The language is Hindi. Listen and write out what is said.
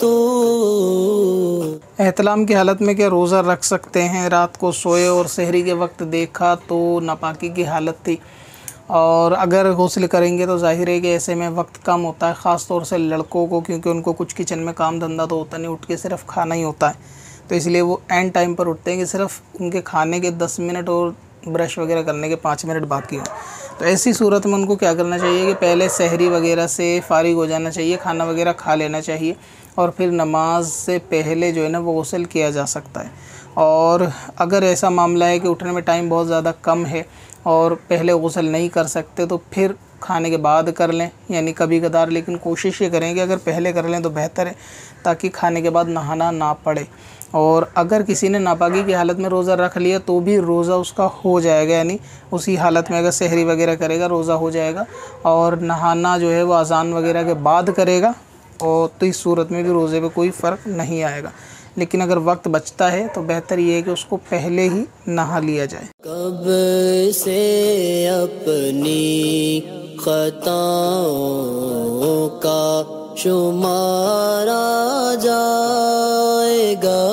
तो। एहतलाम की हालत में क्या रोज़ा रख सकते हैं? रात को सोए और शहरी के वक्त देखा तो नापाकी की हालत थी। और अगर गौसल करेंगे तो ज़ाहिर है कि ऐसे में वक्त कम होता है ख़ास तौर से लड़कों को, क्योंकि उनको कुछ किचन में काम धंधा तो होता नहीं, उठ के सिर्फ़ खाना ही होता है। तो इसलिए वो एंड टाइम पर उठते हैं कि सिर्फ़ उनके खाने के दस मिनट और ब्रश वगैरह करने के पाँच मिनट बाकी हो। तो ऐसी सूरत में उनको क्या करना चाहिए कि पहले शहरी वगैरह से फारिग हो जाना चाहिए, खाना वगैरह खा लेना चाहिए और फिर नमाज़ से पहले जो है ना वो गसल किया जा सकता है। और अगर ऐसा मामला है कि उठने में टाइम बहुत ज़्यादा कम है और पहले गसल नहीं कर सकते तो फिर खाने के बाद कर लें, यानी कभी कदार, लेकिन कोशिश ये करें कि अगर पहले कर लें तो बेहतर है, ताकि खाने के बाद नहाना ना पड़े। और अगर किसी ने नापाकी की हालत में रोज़ा रख लिया तो भी रोज़ा उसका हो जाएगा, यानी उसी हालत में अगर शहरी वगैरह करेगा, रोज़ा हो जाएगा। और नहाना जो है, वो अजान वगैरह के बाद करेगा, और तो इस सूरत में भी रोज़े पे कोई फ़र्क नहीं आएगा। लेकिन अगर वक्त बचता है तो बेहतर ये है कि उसको पहले ही नहा लिया जाए। कब से अपनी खताओं का शुमारा जाएगा।